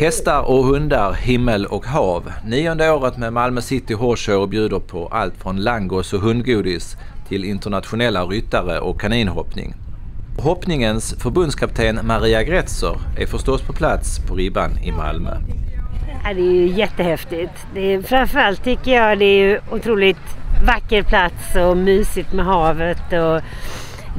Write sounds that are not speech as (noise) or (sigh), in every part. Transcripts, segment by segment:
Hästar och hundar, himmel och hav. Nionde året med Malmö City Horse Show bjuder på allt från langos och hundgodis till internationella ryttare och kaninhoppning. Hoppningens förbundskapten Maria Gretzer är förstås på plats på ribban i Malmö. Ja, det är ju jättehäftigt. Det är, framförallt tycker jag det är otroligt vacker plats och mysigt med havet och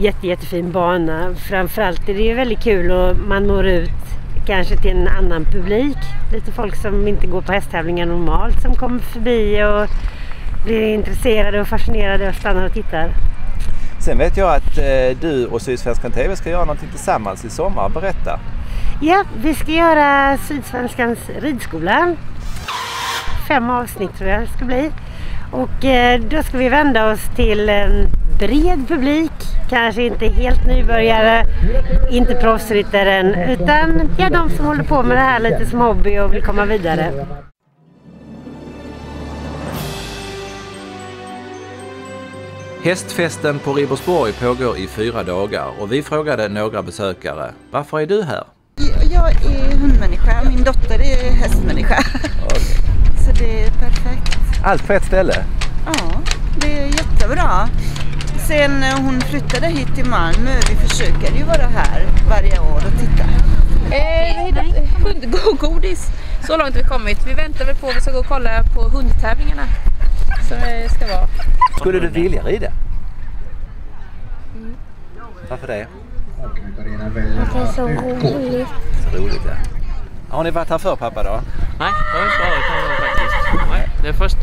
jätte, jättefin bana. Framförallt är det ju väldigt kul och man når ut kanske till en annan publik. Lite folk som inte går på hästtävlingar normalt som kommer förbi och blir intresserade och fascinerade och stannar och tittar. Sen vet jag att eh, du och Sydsvenskan TV ska göra någonting tillsammans i sommar. Berätta! Ja, vi ska göra Sydsvenskans ridskola. Fem avsnitt tror jag det ska bli. Och eh, då ska vi vända oss till en bred publik. Kanske inte helt nybörjare, inte proffsryttaren, utan ja, de som håller på med det här lite som hobby och vill komma vidare. Hästfesten på Ribersborg pågår i fyra dagar och vi frågade några besökare. Varför är du här? Jag är hundmänniska, min dotter Allt på ett ställe? Ja, det är jättebra. Sen hon flyttade hit till Malmö, vi försöker ju vara här varje år och titta. Eh, vi (laughs) hundgodis. Så långt har vi kommit. Vi väntar väl på att vi ska gå och kolla på hundtävlingarna. Som det ska vara. Skulle du vilja rida? Mm. Varför det? Det är så roligt. Så roligt ja. Har ni varit här för pappa då? Nej, det har vi inte varit De är först